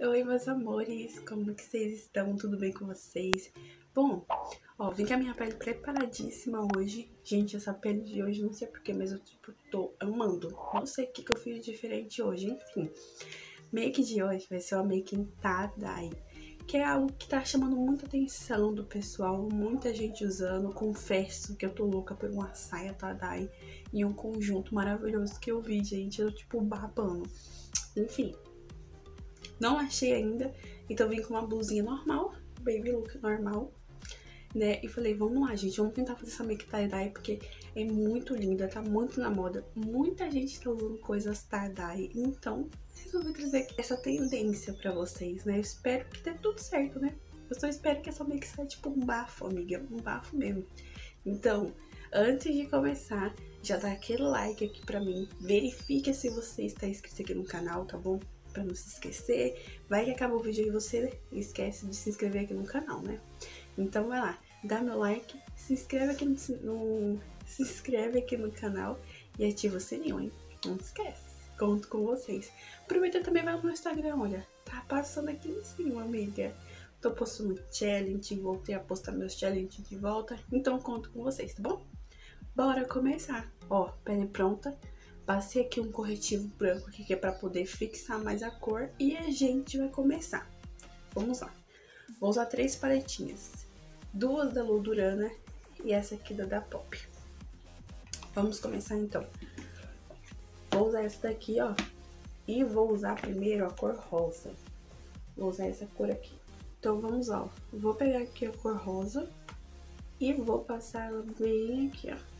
Oi, meus amores, como que vocês estão? Tudo bem com vocês? Bom, ó, vim com a minha pele preparadíssima hoje. Gente, essa pele de hoje, não sei porquê, mas eu, tipo, tô amando. Não sei o que, que eu fiz diferente hoje, enfim. Make de hoje vai ser uma make em tie-dye, que é algo que tá chamando muita atenção do pessoal, muita gente usando. Confesso que eu tô louca por uma saia tie-dye e um conjunto maravilhoso que eu vi, gente. Eu, tipo, babando. Enfim, não achei ainda, então vim com uma blusinha normal, baby look normal, né? E falei, vamos lá, gente, vamos tentar fazer essa make tie-dye, porque é muito linda, tá muito na moda. Muita gente tá usando coisas tie-dye, então resolvi trazer essa tendência pra vocês, né? Eu espero que dê tudo certo, né? Eu só espero que essa make saia tipo um bafo, amiga, um bafo mesmo. Então, antes de começar, já dá aquele like aqui pra mim, verifique se você está inscrito aqui no canal, tá bom? Para não se esquecer. Vai que acaba o vídeo e você esquece de se inscrever aqui no canal, né? Então vai lá, dá meu like, se inscreve aqui no, no se inscreve aqui no canal e ativa o sininho, hein? Não esquece. Conto com vocês. Aproveita também vai no Instagram, olha. Tá passando aqui em cima, amiga. Tô postando challenge, voltei a postar meus challenge de volta. Então conto com vocês, tá bom? Bora começar. Ó, pele pronta. Passei aqui um corretivo branco aqui que é para poder fixar mais a cor e a gente vai começar. Vamos lá. Vou usar três paletinhas. Duas da Ludurana e essa aqui da da Pop. Vamos começar então. Vou usar essa daqui, ó. E vou usar primeiro a cor rosa. Vou usar essa cor aqui. Então vamos lá. Vou pegar aqui a cor rosa e vou passar ela bem aqui, ó.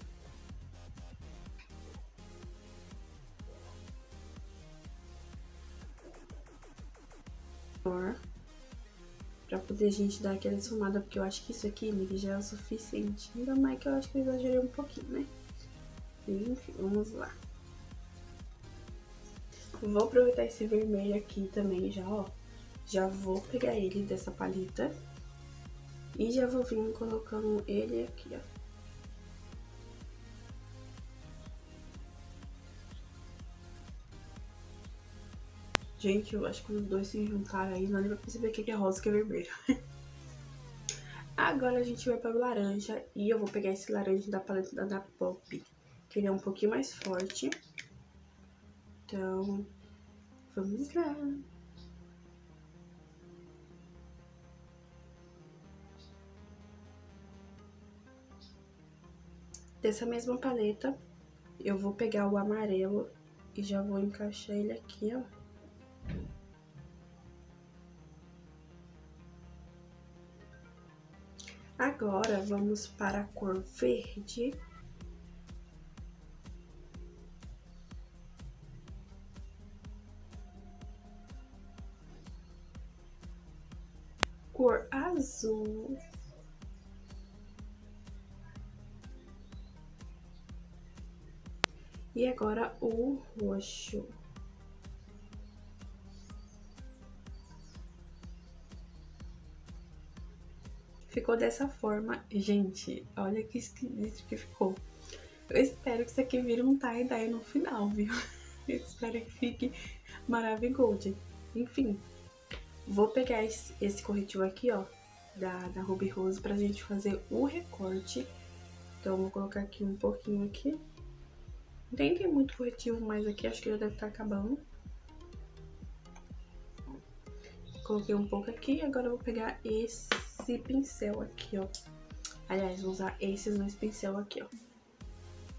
Pra poder a gente dar aquela esfumada, porque eu acho que isso aqui, amiga, já é o suficiente. Ainda mais que eu acho que eu exagerei um pouquinho, né? Enfim, vamos lá. Vou aproveitar esse vermelho aqui também já, ó. Já vou pegar ele dessa paleta. E já vou vir colocando ele aqui, ó. Gente, eu acho que os dois se juntaram aí, não dá pra perceber que é rosa que é vermelho. Agora a gente vai para o laranja e eu vou pegar esse laranja da paleta da, da Pop, que ele é um pouquinho mais forte. Então, vamos lá. Dessa mesma paleta, eu vou pegar o amarelo e já vou encaixar ele aqui, ó. Agora vamos para a cor verde. Cor azul. E agora o roxo. Ficou dessa forma. Gente, olha que esquisito que ficou. Eu espero que isso aqui vire um tie-dye no final, viu? Eu espero que fique maravilhoso. Enfim, vou pegar esse, esse corretivo aqui, ó, da, da Ruby Rose pra gente fazer o recorte. Então, vou colocar aqui um pouquinho aqui. Nem tem muito corretivo mais aqui, acho que já deve estar tá acabando. Coloquei um pouco aqui, agora eu vou pegar esse esse pincel aqui, ó. Aliás, vou usar esses dois pincel aqui, ó.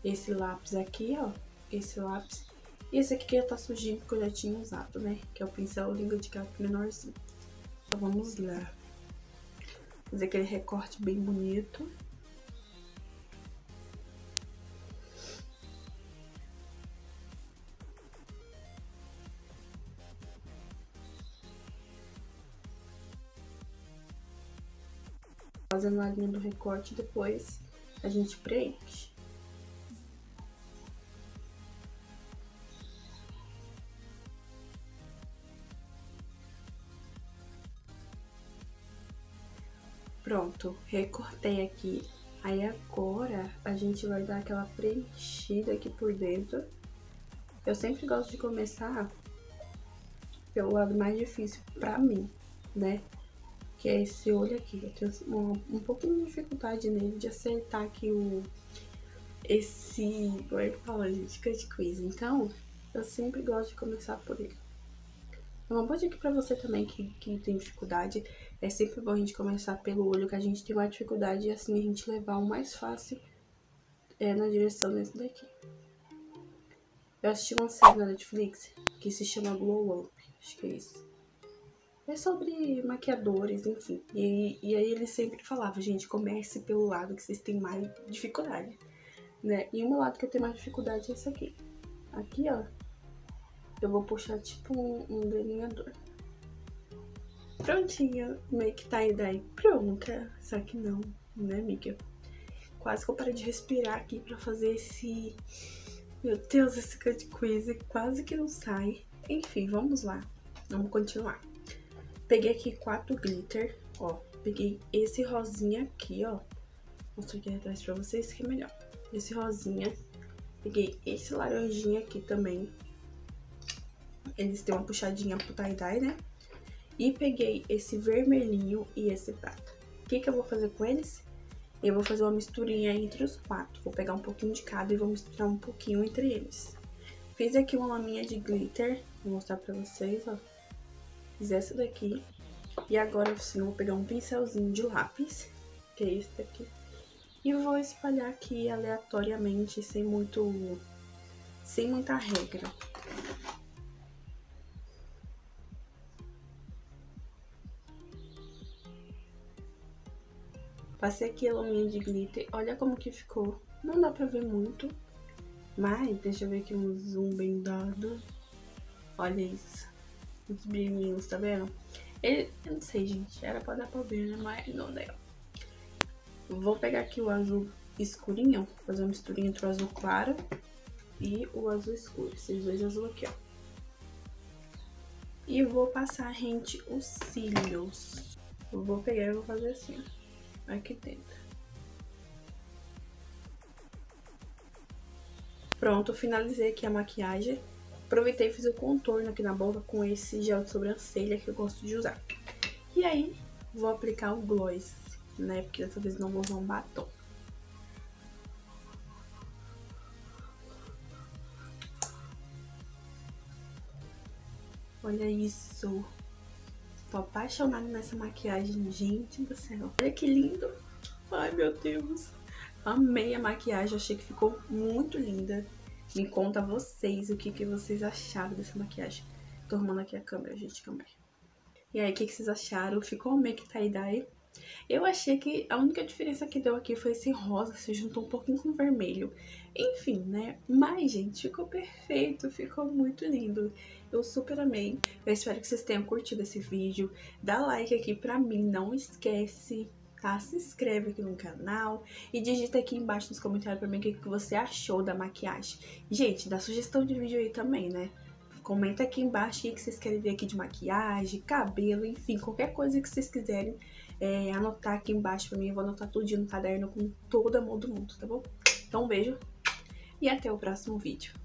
Esse lápis aqui, ó. Esse lápis. E esse aqui que já tá sujinho, porque eu já tinha usado, né? Que é o pincel língua de gato menorzinho. Então, vamos lá. Fazer aquele recorte bem bonito. Fazendo a linha do recorte depois a gente preenche. Pronto, recortei aqui. Aí agora a gente vai dar aquela preenchida aqui por dentro. Eu sempre gosto de começar pelo lado mais difícil pra mim, né? Que é esse olho aqui. Eu tenho um, um pouquinho de dificuldade nele de acertar aqui o... Esse... Como é que fala, gente? Cut quiz. Então, eu sempre gosto de começar por ele. Uma boa dica pra você também que, que tem dificuldade, é sempre bom a gente começar pelo olho que a gente tem mais dificuldade e assim a gente levar o mais fácil é, na direção desse daqui. Eu assisti uma série na Netflix que se chama Glow Up, acho que é isso. É sobre maquiadores, enfim. E, e aí ele sempre falava, gente, comece pelo lado que vocês têm mais dificuldade, né? E o meu lado que eu tenho mais dificuldade é esse aqui. Aqui, ó, eu vou puxar tipo um, um delineador. Prontinho, make tie-dye pronta. Só que não, né, amiga? Quase que eu parei de respirar aqui pra fazer esse... Meu Deus, esse cut quiz quase que não sai. Enfim, vamos lá. Vamos continuar. Peguei aqui quatro glitter, ó. Peguei esse rosinha aqui, ó. Vou mostrar aqui atrás pra vocês que é melhor. Esse rosinha. Peguei esse laranjinha aqui também. Eles têm uma puxadinha pro tie-dye, né? E peguei esse vermelhinho e esse prata. O que, que eu vou fazer com eles? Eu vou fazer uma misturinha entre os quatro. Vou pegar um pouquinho de cada e vou misturar um pouquinho entre eles. Fiz aqui uma laminha de glitter. Vou mostrar pra vocês, ó. Fiz essa daqui. E agora, assim, eu vou pegar um pincelzinho de lápis, que é esse daqui. E vou espalhar aqui aleatoriamente, sem muito... Sem muita regra. Passei aqui a laminha de glitter. Olha como que ficou. Não dá pra ver muito. Mas, deixa eu ver aqui um zoom bem dado. Olha isso. Os brilhinhos, tá vendo? Ele, eu não sei, gente. Era pra dar pra ver, né? Mas não deu. Vou pegar aqui o azul escurinho. Fazer uma misturinha entre o azul claro e o azul escuro. Esses dois azul aqui, ó. E vou passar rente os cílios. Eu vou pegar e vou fazer assim, ó aqui dentro. Pronto, finalizei aqui a maquiagem. Aproveitei e fiz o contorno aqui na boca com esse gel de sobrancelha que eu gosto de usar. E aí, vou aplicar o gloss, né? Porque dessa vez não vou usar um batom. Olha isso. Tô apaixonada nessa maquiagem, gente do céu. Olha que lindo. Ai, meu Deus. Amei a maquiagem, achei que ficou muito linda. Me conta vocês o que, que vocês acharam dessa maquiagem. Tô arrumando aqui a câmera, gente, calma. E aí, o que, que vocês acharam? Ficou make tie-dye? Eu achei que a única diferença que deu aqui foi esse rosa, se juntou um pouquinho com vermelho. Enfim, né? Mas, gente, ficou perfeito, ficou muito lindo. Eu super amei. Eu espero que vocês tenham curtido esse vídeo. Dá like aqui pra mim, não esquece, tá? Se inscreve aqui no canal e digita aqui embaixo nos comentários pra mim o que, você achou da maquiagem. Gente, dá sugestão de vídeo aí também, né? Comenta aqui embaixo o que vocês querem ver aqui de maquiagem, cabelo, enfim, qualquer coisa que vocês quiserem é, anotar aqui embaixo pra mim. Eu vou anotar tudo no caderno com todo amor do mundo, tá bom? Então um beijo e até o próximo vídeo.